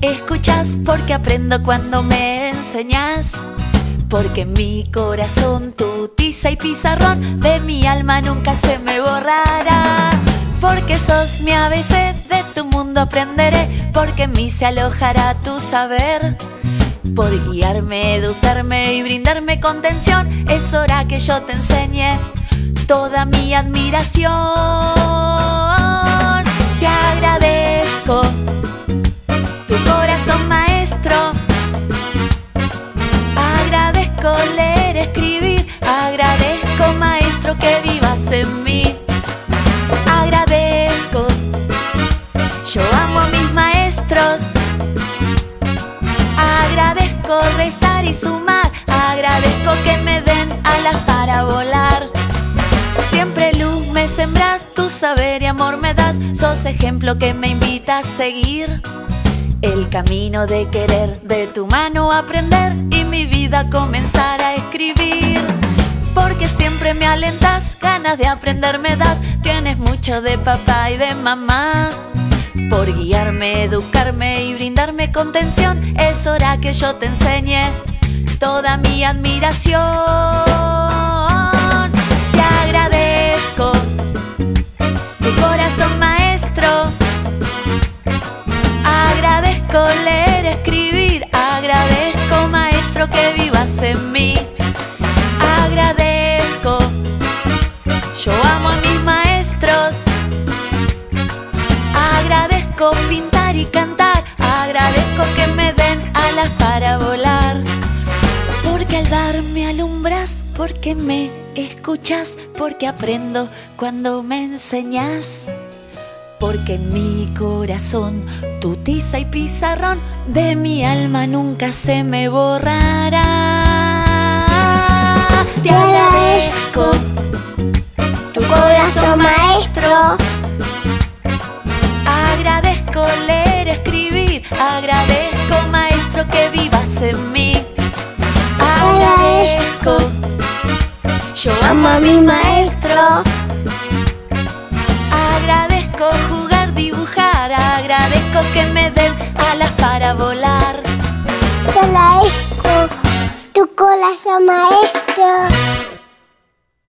escuchas, porque aprendo cuando me enseñas. Porque mi corazón, tu tiza y pizarrón de mi alma nunca se me borrará. Porque sos mi ABC, de tu mundo aprenderé, porque en mí se alojará tu saber. Por guiarme, educarme y brindarme contención, es hora que yo te enseñe toda mi admiración. Agradezco leer, escribir. Agradezco maestro que vivas en mí. Agradezco. Yo amo a mis maestros. Agradezco restar y sumar. Agradezco que me den alas para volar. Siempre luz me sembras, tu saber y amor me das. Sos ejemplo que me invita a seguir. Camino de querer de tu mano aprender y mi vida comenzar a escribir. Porque siempre me alentas, ganas de aprender me das. Tienes mucho de papá y de mamá. Por guiarme, educarme y brindarme contención, es hora que yo te enseñe toda mi admiración. Que vivas en mí. Agradezco. Yo amo a mis maestros. Agradezco pintar y cantar. Agradezco que me den alas para volar. Porque al darme alumbras, porque me escuchas, porque aprendo cuando me enseñas. Porque en mi corazón tu tiza y pizarrón de mi alma nunca se me borrará. Te agradezco tu corazón maestro. Agradezco leer, escribir. Agradezco maestro que vivas en mí. Agradezco. Yo amo a mis maestros. Agradezco jugar, dibujar. Agradezco que me den alas para volar. Te agradezco tu corazón maestro.